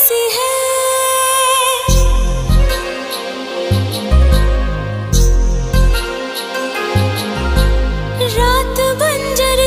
है। रात बंजर